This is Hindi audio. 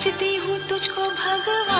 पूजती हूँ तुझको भगवान।